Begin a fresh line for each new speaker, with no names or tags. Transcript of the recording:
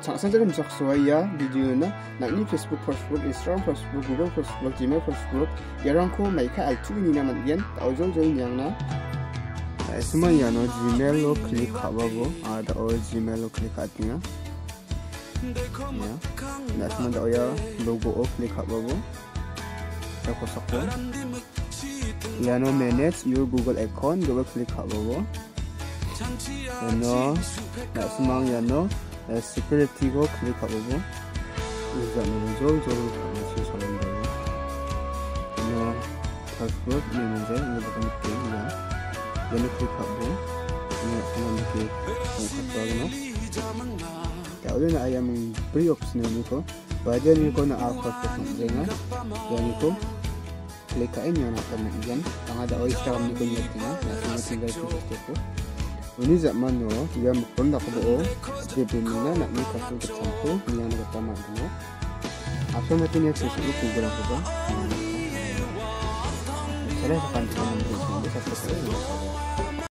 Changsan bisa ya? Video na nakni Facebook Facebook Instagram Facebook Google Facebook Gmail Facebook. Yarangko maika altu ni na mandian taujol jol yang na. Semua ya no oh. Gmail oh, lo klik kababo oh. ada ah, o Gmail lo klik atnya ya na semua da ya logo o klik kababo ya kosak ko. Ya no manage your Google account double klik kababo ya no na semua ya no 스프레티고 클릭하고 유지하면서 저를 같이 잘한다고 그냥 다스볼 이면서 이거부터 밑에 그냥 얘는 클릭하고 그냥 그냥 이렇게 정확하게 하거나 تعودنا على من بري اوبشن نيكو بعدين يكون اخر قسم زينا يعني كليك ان يعني طبعا اذا هذا او يشتغل من كل يدنا لكن ما تقدر تشوفه Ini zaman yo, dia mungkin tak kebo, ya. dia bimbingan nak ni kasih tercampur dengan pertama dulu. Apa mati ni sesuatu Google apa? Hmm. Saya akan dengan berusaha satu